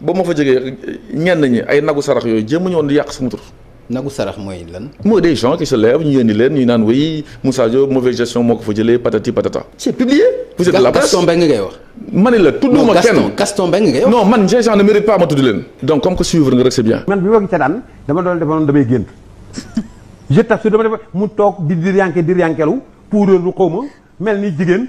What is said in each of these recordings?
ba ma fa jógee ñenn ñi ay nagu sarax yooyu jéem a ñëwoon di yàq sama tur. nagu sarax mooy lan. mooy des gens qui se lèvent ñu yónni leen ñu naan oui Moussa Diop mauvaise gestion moo ko fa jëlee patati patata. c'est publié. vous êtes de la presse Gaston Mbengue ngay wax. ma ne la tudduma kenn non Gaston Mbengue ngay wax. non man ces gens ne méritent pas ma tudd leen. donc comme que suivre nga rek c'est bien. man bi ma ko ca daan dama doon dama doon damay génn je t'assure dama def mu toog di diryanke diryankelu puudar lu xaw ma mel ni jigéen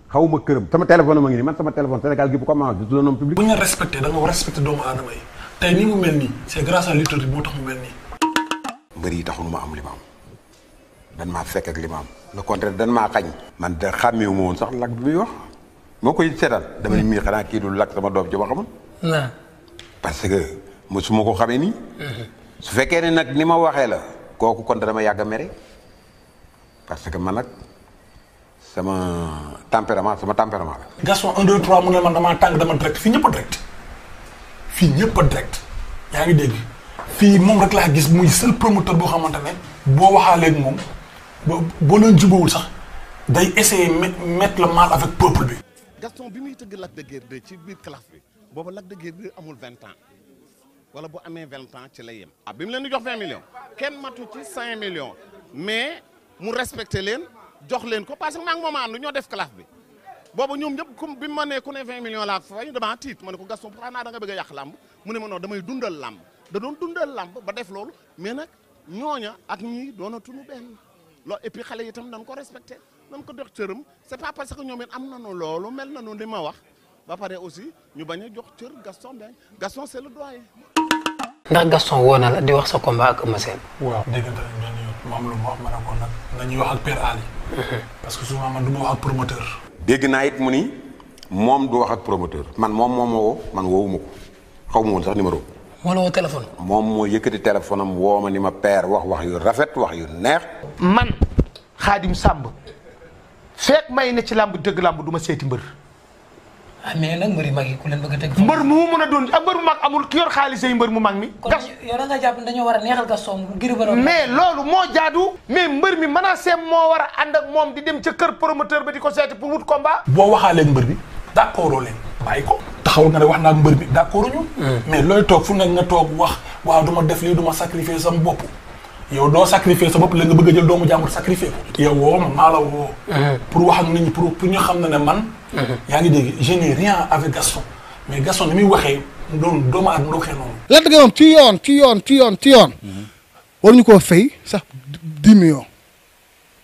xaw ma këram sama téléphone ma ngi nii man sama téléphone Sénégal gi bu ko ma du la nom public. bu ñu respecté da nga war respecté doomu aadama yi tey ni mu mel nii c' est grâce à Lutte Théory moo tax mu mel nii. mbër yi taxul ma am li ma am dan maa fekk ak li ma am le contraire dan maa xañ. man de xàmmeewu ma woon sax lakk bi muy wax moo koy seetaan. dama ne mii xanaa kii du lakk sama doom ji ma xamul. waaw. parce que mosuma ko xamee nii. su fekkee ne nag ni ma waxee la kooku kon dama yàgg a mere parce que man nag. sama tempérament sama tempérament la. Gaston 1 2 3 mu ne man damaa tàng dama direct fii ñëpp a direct fii ñëpp a direct yaa ngi dégg fii moom rek laa gis muy seul promoteur boo xamante ne boo waxaaleeg moom boo boo leen jubawul sax day essayer met mettre le mal avec peuple bi. Gaston bi muy tëgg Lac de Guiers 2 ci biir classe bi booba Lac de Guiers 2 amul vingt ans. wala bu amee vingt ans ci lay yem. ah bi mu leen di jox vingt millions kenn matu ci cinq millions mais mu respecté leen jox leen ko parce que maa ngi moom ànd ñoo def classe bi boobu ñoom ñëpp comme bi ma nee ku ne vingt millions laa fay damaa tiit ma ne ko Gaston pourquoi naa da nga bëgg a yàq làmb mu ne ma non damay dundal làmb da doon dundal làmb ba def loolu mais nag ñooña ak ñii doonatuñu benn loolu et puis xale yi itam dañ ko respecté dañ ko dox cëram c'est pas parce que ñoom it am nañu loolu mel nañu li ma wax. ba pare aussi ñu bañ a jox cër Gaston Mbengue Gaston c'est le doyen. ndax Gaston woo na la di wax sa combat ak Eumeu Sène. waaw dégg nga benn yoon mu am lu mu wax ma ne ko nag nañuy wax ak Père Ali. Mhm. parce que souvent man du ma wax ak promoteur. dégg naa it mu ni moom du wax ak promoteur man moom moo ma woo man woowuma ko xaw ma woon sax numéro moo la woo téléphone. moom moo yëkkati téléphone am woo ma ni ma père wax wax yu rafet wax yu neex. man Xaadim Samb. feek may ne ci làmb dëgg làmb du ma seeti mbër. ah mais nag mbër yu mag yi ku leen bëgg a teg. mbër mu mën a doon ak mbër mu mag amul ki yor xaalis yi mbër mu mag mi. kon yow da nga jàpp ne dañoo war a neexal Gaston ngir ba mais loolu moo jaadu. mais mbër mi mën a seem moo war a ànd ak moom di dem ca kër promoteur ba di ko seeti pour wut combat. boo waxaalee mbër bi d'accord leen bàyyi ko. taxaw nga ne wax naa mbër bi d'accord ñu. Hmm. mais looy toog fu nekk nga toog wax waaw du ma def lii du ma sacrifier sama bopp. yow doo sacrifier sa bopp la nga bëgg a jël doomu jàmbur sacrifier ko. yow woo ma maa la woo. Mhm. pour wax ak nit ñi pour pour ñu xam ne ne man. Mhm. yaa ngi dégg je n'ai rien avec Gaston mais Gaston ni muy waxee doon doomu aadama doo xee noonu. Lac de Guiers moom ci yoon ci yoon ci yoon ci yoon. Mhm. waruñu koo fay sax dix millions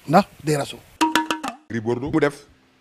ndax day rasu. Gris Bordeaux mu def.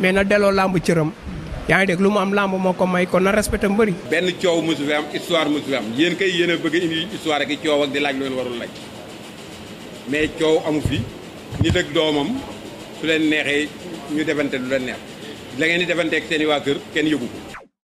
mais na delloo làmb cëram. yaa ngi dégg lu mu am làmb moo ko may kon na respecté mbëri. benn coow mosu fi am histoire mosu fi am yéen kay yéen a bëgg indi histoire ak i coow ak di laaj loolu warul laaj mais coow amu fi nit ak doomam su leen neexee ñu defante lu leen neex la ngeen di defanteeg seen i waa kër kenn yëgu ko.